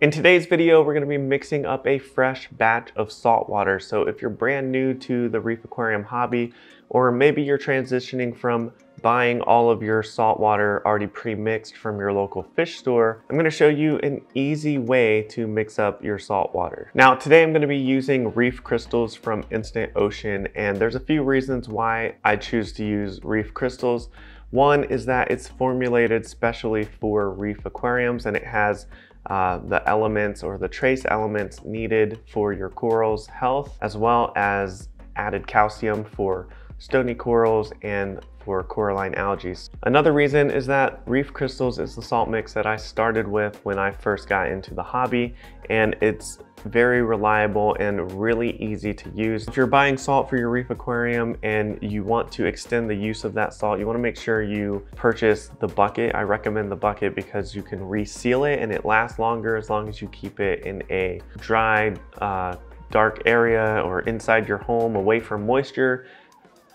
In today's video, we're gonna be mixing up a fresh batch of salt water. So if you're brand new to the reef aquarium hobby, or maybe you're transitioning from buying all of your salt water already pre-mixed from your local fish store, I'm gonna show you an easy way to mix up your salt water. Now, today I'm gonna be using reef crystals from Instant Ocean, and there's a few reasons why I choose to use reef crystals. One is that it's formulated specially for reef aquariums and it has uh, the elements or the trace elements needed for your coral's health, as well as added calcium for stony corals and for coralline algae. Another reason is that Reef Crystals is the salt mix that I started with when I first got into the hobby and it's very reliable and really easy to use. If you're buying salt for your reef aquarium and you want to extend the use of that salt, you wanna make sure you purchase the bucket. I recommend the bucket because you can reseal it and it lasts longer as long as you keep it in a dry, uh, dark area or inside your home away from moisture.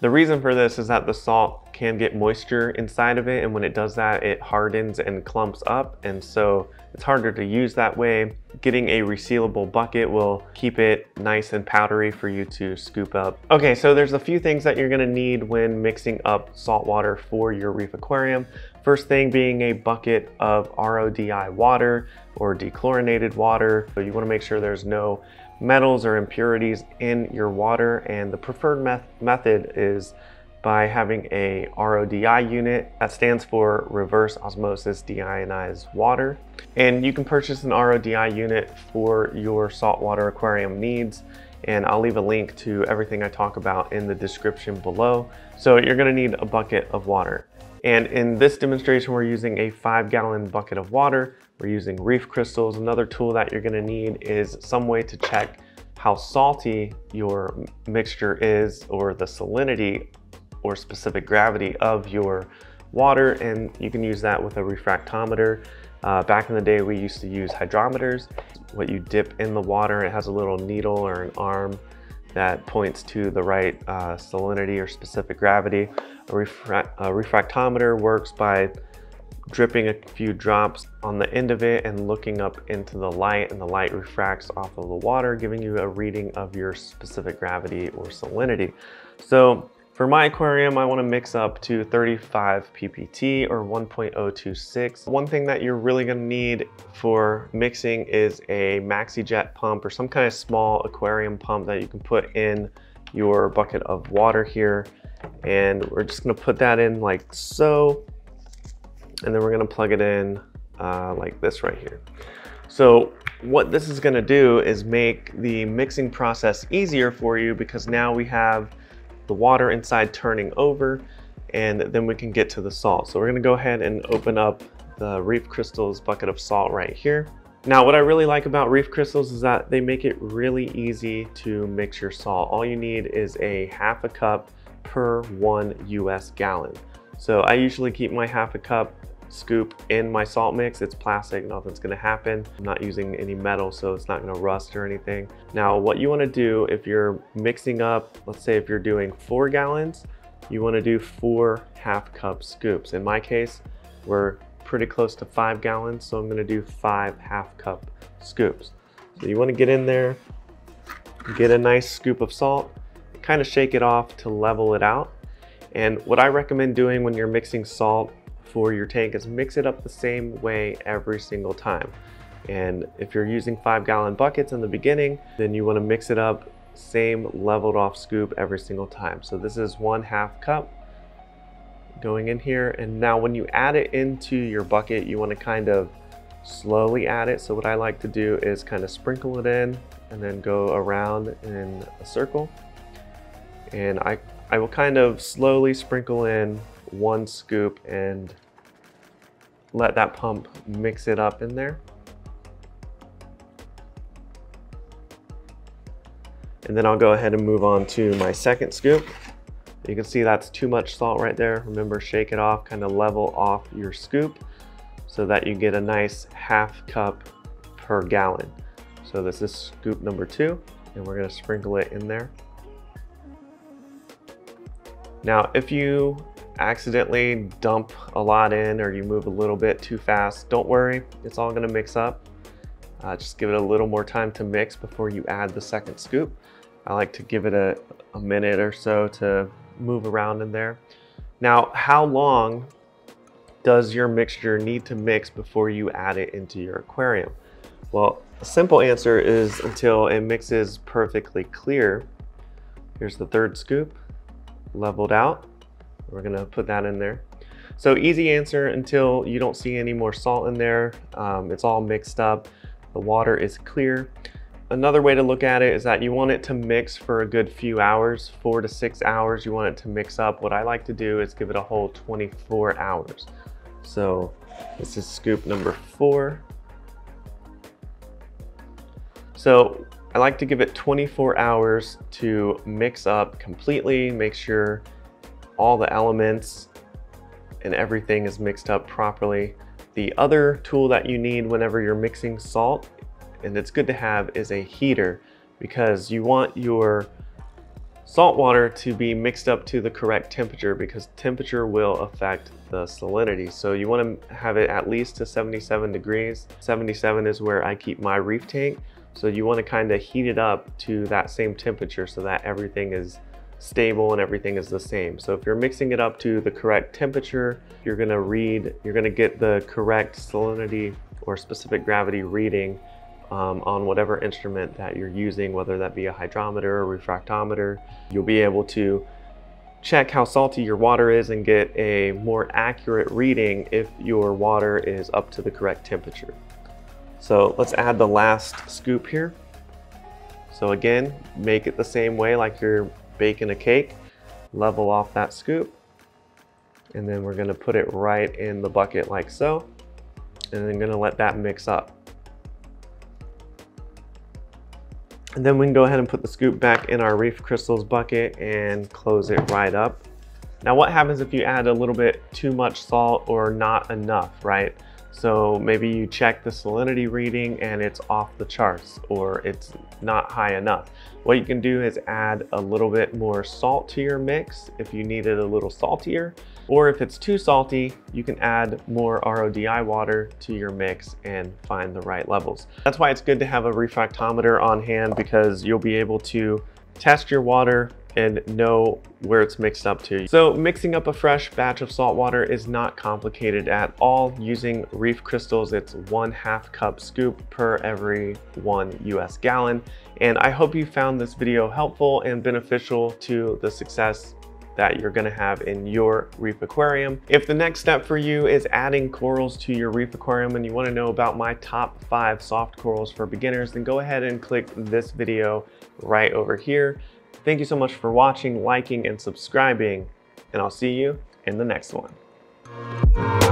The reason for this is that the salt can get moisture inside of it and when it does that it hardens and clumps up and so it's harder to use that way. Getting a resealable bucket will keep it nice and powdery for you to scoop up. Okay, so there's a few things that you're gonna need when mixing up salt water for your reef aquarium. First thing being a bucket of RODI water or dechlorinated water. So you wanna make sure there's no metals or impurities in your water and the preferred me method is by having a RODI unit that stands for reverse osmosis deionized water and you can purchase an RODI unit for your saltwater aquarium needs and I'll leave a link to everything I talk about in the description below. So you're gonna need a bucket of water. And in this demonstration, we're using a five gallon bucket of water. We're using reef crystals. Another tool that you're gonna need is some way to check how salty your mixture is or the salinity or specific gravity of your water. And you can use that with a refractometer. Uh, back in the day, we used to use hydrometers. What you dip in the water, it has a little needle or an arm that points to the right uh, salinity or specific gravity. A, refra a, refractometer works by dripping a few drops on the end of it and looking up into the light and the light refracts off of the water, giving you a reading of your specific gravity or salinity. So for my aquarium, I wanna mix up to 35 ppt or 1.026. One thing that you're really gonna need for mixing is a MaxiJet pump or some kind of small aquarium pump that you can put in your bucket of water here. And we're just gonna put that in like so. And then we're gonna plug it in uh, like this right here. So what this is gonna do is make the mixing process easier for you because now we have the water inside turning over and then we can get to the salt. So we're gonna go ahead and open up the Reef Crystals bucket of salt right here. Now what I really like about Reef Crystals is that they make it really easy to mix your salt. All you need is a half a cup per one US gallon. So I usually keep my half a cup scoop in my salt mix. It's plastic, nothing's gonna happen. I'm not using any metal, so it's not gonna rust or anything. Now, what you wanna do if you're mixing up, let's say if you're doing four gallons, you wanna do four half cup scoops. In my case, we're pretty close to five gallons, so I'm gonna do five half cup scoops. So you wanna get in there, get a nice scoop of salt, kind of shake it off to level it out. And what I recommend doing when you're mixing salt for your tank is mix it up the same way every single time. And if you're using five gallon buckets in the beginning, then you wanna mix it up same leveled off scoop every single time. So this is one half cup going in here. And now when you add it into your bucket, you wanna kind of slowly add it. So what I like to do is kind of sprinkle it in and then go around in a circle. And I, I will kind of slowly sprinkle in one scoop and let that pump mix it up in there. And then I'll go ahead and move on to my second scoop. You can see that's too much salt right there. Remember, shake it off, kind of level off your scoop so that you get a nice half cup per gallon. So this is scoop number two, and we're gonna sprinkle it in there. Now, if you accidentally dump a lot in or you move a little bit too fast, don't worry, it's all gonna mix up. Uh, just give it a little more time to mix before you add the second scoop. I like to give it a, a minute or so to move around in there. Now, how long does your mixture need to mix before you add it into your aquarium? Well, a simple answer is until it mixes perfectly clear. Here's the third scoop, leveled out. We're gonna put that in there. So easy answer until you don't see any more salt in there. Um, it's all mixed up. The water is clear. Another way to look at it is that you want it to mix for a good few hours, four to six hours. You want it to mix up. What I like to do is give it a whole 24 hours. So this is scoop number four. So I like to give it 24 hours to mix up completely, make sure all the elements and everything is mixed up properly. The other tool that you need whenever you're mixing salt, and it's good to have, is a heater because you want your salt water to be mixed up to the correct temperature because temperature will affect the salinity. So you want to have it at least to 77 degrees. 77 is where I keep my reef tank. So you want to kind of heat it up to that same temperature so that everything is stable and everything is the same. So if you're mixing it up to the correct temperature, you're gonna read, you're gonna get the correct salinity or specific gravity reading um, on whatever instrument that you're using, whether that be a hydrometer or refractometer. You'll be able to check how salty your water is and get a more accurate reading if your water is up to the correct temperature. So let's add the last scoop here. So again, make it the same way like you're baking a cake, level off that scoop, and then we're gonna put it right in the bucket like so, and then gonna let that mix up. And then we can go ahead and put the scoop back in our Reef Crystals bucket and close it right up. Now what happens if you add a little bit too much salt or not enough, right? So maybe you check the salinity reading and it's off the charts or it's not high enough. What you can do is add a little bit more salt to your mix if you need it a little saltier. Or if it's too salty, you can add more RODI water to your mix and find the right levels. That's why it's good to have a refractometer on hand because you'll be able to test your water and know where it's mixed up to. So mixing up a fresh batch of salt water is not complicated at all. Using reef crystals, it's one half cup scoop per every one US gallon. And I hope you found this video helpful and beneficial to the success that you're gonna have in your reef aquarium. If the next step for you is adding corals to your reef aquarium and you wanna know about my top five soft corals for beginners, then go ahead and click this video right over here. Thank you so much for watching, liking, and subscribing, and I'll see you in the next one.